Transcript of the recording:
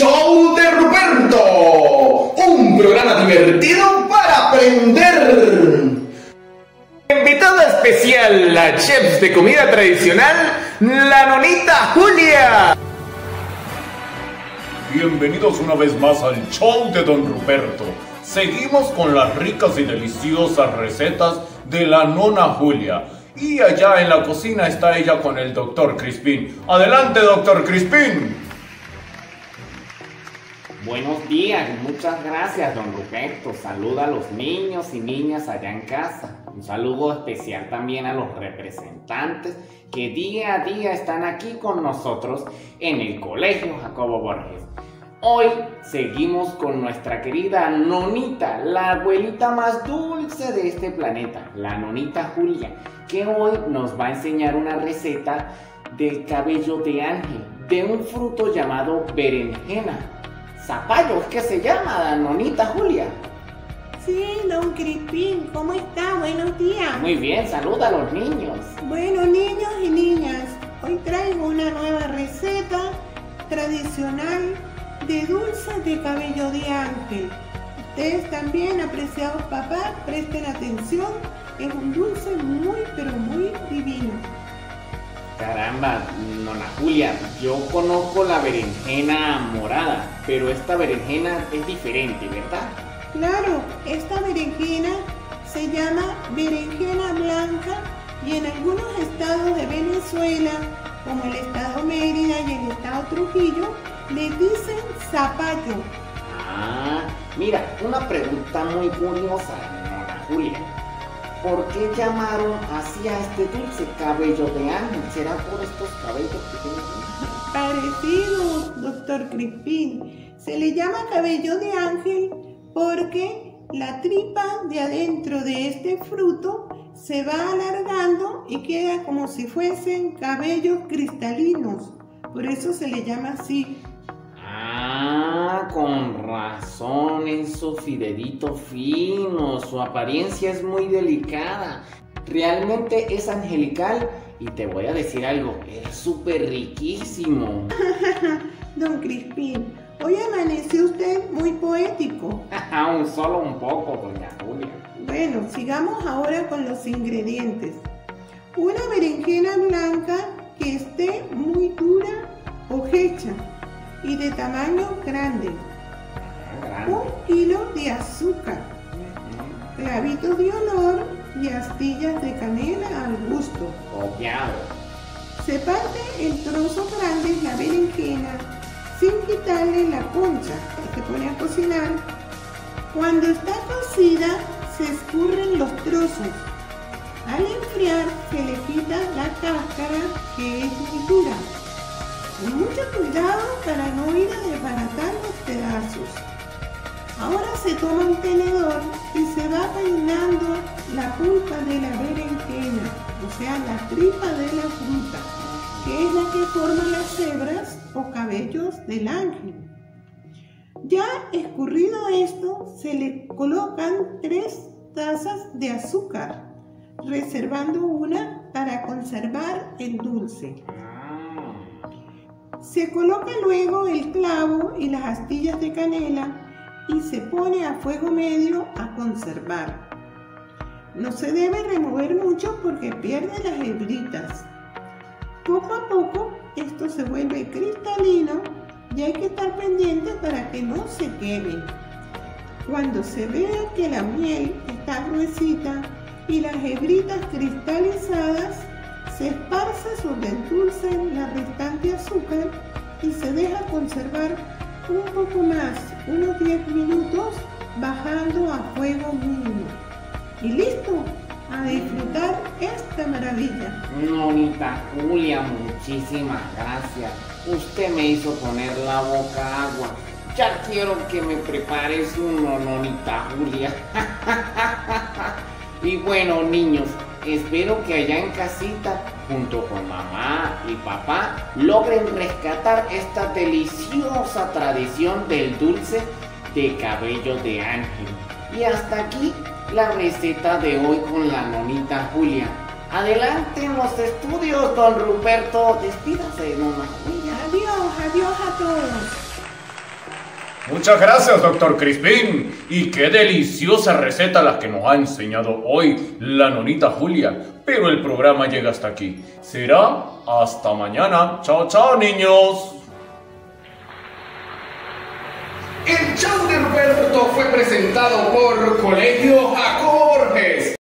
show de Ruperto, un programa divertido para aprender. Invitada especial, la chef de comida tradicional, la nonita Julia. Bienvenidos una vez más al show de Don Ruperto. Seguimos con las ricas y deliciosas recetas de la nona Julia. Y allá en la cocina está ella con el doctor Crispín. Adelante, doctor Crispín. Buenos días, muchas gracias, don Ruperto. Saluda a los niños y niñas allá en casa. Un saludo especial también a los representantes que día a día están aquí con nosotros en el Colegio Jacobo Borges. Hoy seguimos con nuestra querida nonita, la abuelita más dulce de este planeta, la nonita Julia, que hoy nos va a enseñar una receta del cabello de ángel, de un fruto llamado berenjena. Zapallo, ¿qué se llama, la nonita Julia? Sí, don Crispín, ¿cómo está? Buenos días. Muy bien, saluda a los niños. Bueno, niños y niñas, hoy traigo una nueva receta tradicional de dulces de cabello de ángel. Ustedes también, apreciados papás, presten atención. Es un dulce muy, pero muy divino. Caramba, nona Julia, yo conozco la berenjena morada, pero esta berenjena es diferente, ¿verdad? Claro, esta berenjena se llama berenjena blanca y en algunos estados de Venezuela, como el estado Mérida y el estado Trujillo, le dicen zapallo. Ah, mira, una pregunta muy curiosa, nona Julia. ¿Por qué llamaron así a este dulce cabello de ángel? ¿Será por estos cabellos que tiene? Parecido, doctor Crispín. Se le llama cabello de ángel porque la tripa de adentro de este fruto se va alargando y queda como si fuesen cabellos cristalinos. Por eso se le llama así. Con razón, su fiderito fino, su apariencia es muy delicada. Realmente es angelical y te voy a decir algo, es súper riquísimo. Don Crispín, hoy amaneció usted muy poético. Aún solo un poco, doña Julia. Bueno, sigamos ahora con los ingredientes. Una berenjena blanca de tamaño grande. Un kilo de azúcar, clavitos de olor y astillas de canela al gusto. Copiado. Se parte el trozo grande de la berenjena sin quitarle la concha y se pone a cocinar. Cuando está cocida se escurren los trozos. Al enfriar se le quita la cáscara que es muy dura. Con mucho cuidado para no ir a desbaratar los pedazos. Ahora se toma un tenedor y se va peinando la pulpa de la berenjena, o sea, la tripa de la fruta, que es la que forma las hebras o cabellos del ángel. Ya escurrido esto, se le colocan tres tazas de azúcar, reservando una para conservar el dulce. Se coloca luego el clavo y las astillas de canela y se pone a fuego medio a conservar. No se debe remover mucho porque pierde las hebritas. Poco a poco esto se vuelve cristalino y hay que estar pendiente para que no se queme. Cuando se vea que la miel está gruesita y las hebritas cristalizadas, se esparce sobre el dulce la restante azúcar y se deja conservar un poco más, unos 10 minutos, bajando a fuego mínimo. Y listo, a disfrutar esta maravilla. Nonita Julia, muchísimas gracias. Usted me hizo poner la boca agua. Ya quiero que me prepares uno, Nonita Julia. y bueno, niños, espero que allá en casita, junto con mamá y papá, logren rescatar esta deliciosa tradición del dulce de cabello de ángel. Y hasta aquí la receta de hoy con la nonita Julia. Adelante en los estudios, don Ruperto. Despídase, Julia. Adiós, adiós a todos. Muchas gracias, doctor Crispín. Y qué deliciosa receta la que nos ha enseñado hoy la nonita Julia. Pero el programa llega hasta aquí. Será hasta mañana. Chao, chao, niños. El show de Roberto fue presentado por Colegio Jacobo Borges.